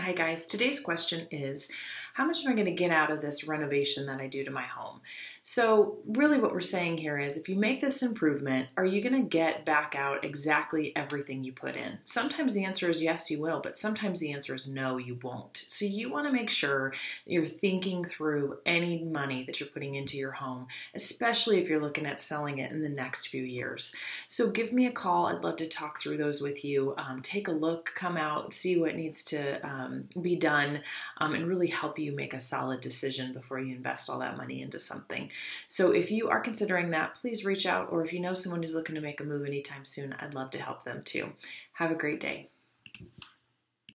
Hi, guys. Today's question is How much am I going to get out of this renovation that I do to my home? So, really, what we're saying here is if you make this improvement, are you going to get back out exactly everything you put in? Sometimes the answer is yes, you will, but sometimes the answer is no, you won't. So, you want to make sure you're thinking through any money that you're putting into your home, especially if you're looking at selling it in the next few years. So, give me a call. I'd love to talk through those with you. Um, take a look, come out, see what needs to um, be done, um, and really help you make a solid decision before you invest all that money into something. So if you are considering that, please reach out, or if you know someone who's looking to make a move anytime soon, I'd love to help them too. Have a great day.